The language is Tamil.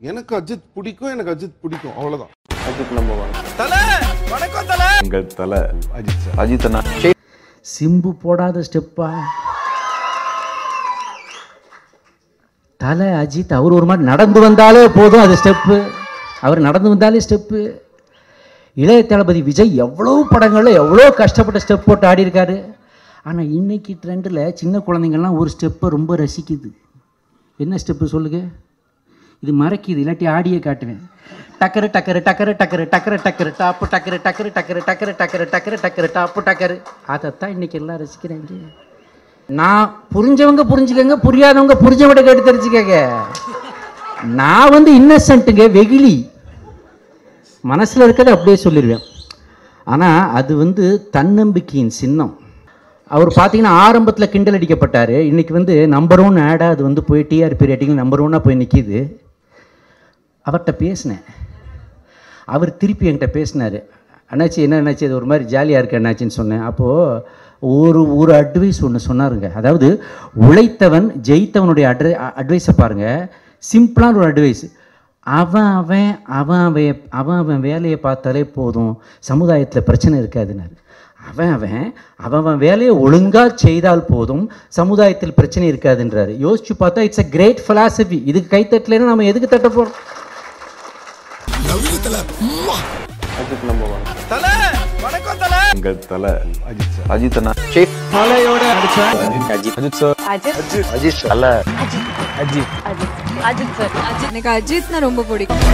எனக்கு அஜித் பிடிக்கும் எனக்கு அஜித் பிடிக்கும். அவ்வளவுதான். அஜித் நம்பர் ஒன் எங்கள் தலை! அஜித் சார். அஜித் அண்ணா. சிம்பு போடாத ஸ்டெப்பா தலை அஜித் அவர் ஒரு மாதிரி நடந்து வந்தாலே போதும் அது ஸ்டெப்பு அவர் நடந்து வந்தாலே ஸ்டெப்பு இளைய தளபதி விஜய் எவ்வளோ படங்களில் எவ்வளோ கஷ்டப்பட்ட ஸ்டெப் போட்டு ஆடி இருக்காரு ஆனால் இன்னைக்கு ட்ரெண்டில் சின்ன குழந்தைங்கள்லாம் ஒரு ஸ்டெப்பை ரொம்ப ரசிக்குது. என்ன ஸ்டெப்பு சொல்லுங்க? இது மறைக்குது இல்லாட்டி ஆடியே காட்டுவேன் டக்கரு டக்கரு டக்கரு டக்கரு டக்கரு டக்கரு டாப்பு டக்கரு டக்கரு டக்கரு டக்கரு டக்கரு டக்கரு டக்கரு டாப்பு டக்கரு அதைத்தான் இன்னைக்கு எல்லாம் ரசிக்கிறாங்க நான் புரிஞ்சவங்க புரிஞ்சுக்கங்க புரியாதவங்க புரிஞ்சவங்க கேட்டு தெரிஞ்சுக்கங்க நான் வந்து இன்னசென்ட்டுங்க வெகுளி மனசில் இருக்கிறத அப்படியே சொல்லிடுவேன் ஆனால் அது வந்து தன்னம்பிக்கையின் சின்னம் அவர் பார்த்தீங்கன்னா ஆரம்பத்தில் கிண்டல் அடிக்கப்பட்டார் இன்றைக்கி வந்து நம்பர் ஒன் ஆடாக அது வந்து போய் டிஆர்பி ரேட்டிங் நம்பர் ஒன்னாக போய் நிற்கிது அவர்கிட்ட பேசினேன். அவர் திருப்பி என்கிட்ட பேசினார். அண்ணாச்சி என்ன அண்ணாச்சி? அது ஒரு மாதிரி ஜாலியாக இருக்கு அண்ணாச்சின்னு சொன்னேன். அப்போது ஒரு ஒரு அட்வைஸ் ஒன்று சொன்னாருங்க. அதாவது உழைத்தவன் ஜெயித்தவனுடைய அட்வை அட்வைஸை பாருங்கள் சிம்பிளான ஒரு அட்வைஸ் அவன் அவன் அவன் அவன் அவன் அவன் வேலையை பார்த்தாலே போதும். சமுதாயத்தில் பிரச்சனை இருக்காதுன்னாரு. அவன் அவன் அவன் அவன் வேலையை ஒழுங்காக செய்தால் போதும். சமுதாயத்தில் பிரச்சனை இருக்காதுன்றாரு. யோசிச்சு பார்த்தா இட்ஸ் அ கிரேட் ஃபிலாசபி இதுக்கு கைத்தட்டலைன்னா நம்ம எதுக்கு தட்ட போகிறோம் அஜித் நம்பர் ஒன் எங்கள் தலை. அஜித் சார் அஜித் அண்ணா. அஜித். அஜித் சார். அஜித். அஜித். அல்ல அஜித் சார். அஜித். எனக்கு அஜித்னா ரொம்ப பிடிக்கும்.